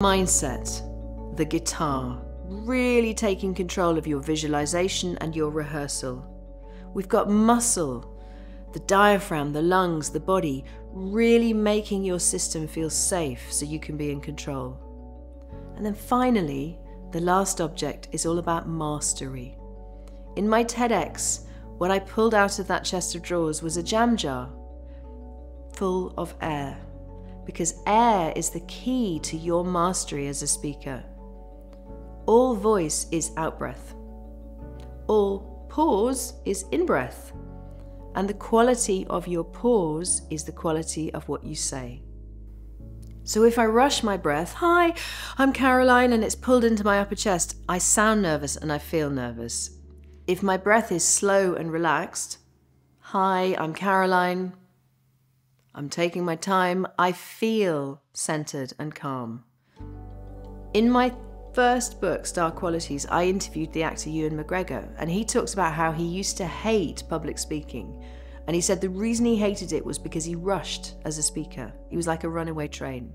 Mindset, the guitar, really taking control of your visualization and your rehearsal. We've got muscle, the diaphragm, the lungs, the body, really making your system feel safe so you can be in control. And then finally, the last object is all about mastery. In my TEDx, what I pulled out of that chest of drawers was a jam jar full of air, because air is the key to your mastery as a speaker. All voice is out breath, all pause is in breath, and the quality of your pause is the quality of what you say. So if I rush my breath, hi, I'm Caroline, and it's pulled into my upper chest, I sound nervous and I feel nervous. If my breath is slow and relaxed, hi, I'm Caroline, I'm taking my time, I feel centered and calm. In my first book, Star Qualities, I interviewed the actor Ewan McGregor, and he talks about how he used to hate public speaking. And he said the reason he hated it was because he rushed as a speaker. He was like a runaway train.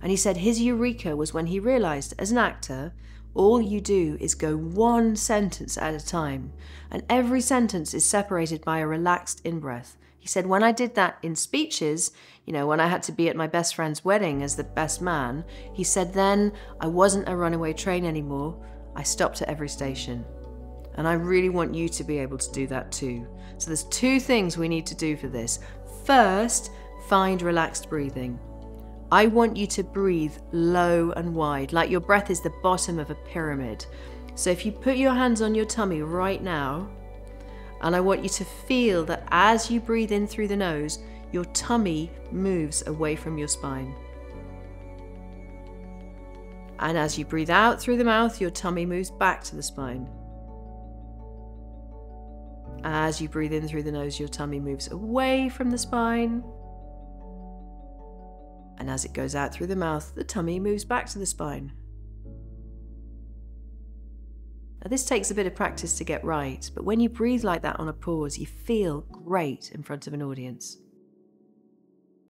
And he said his eureka was when he realized as an actor, all you do is go one sentence at a time, and every sentence is separated by a relaxed in breath. He said, when I did that in speeches, you know, when I had to be at my best friend's wedding as the best man, he said, then I wasn't a runaway train anymore. I stopped at every station. And I really want you to be able to do that too. So there's two things we need to do for this. First, find relaxed breathing. I want you to breathe low and wide, like your breath is the bottom of a pyramid. So if you put your hands on your tummy right now, and I want you to feel that as you breathe in through the nose, your tummy moves away from your spine. And as you breathe out through the mouth, your tummy moves back to the spine. As you breathe in through the nose, your tummy moves away from the spine. And as it goes out through the mouth, the tummy moves back to the spine. Now, this takes a bit of practice to get right, but when you breathe like that on a pause, you feel great in front of an audience.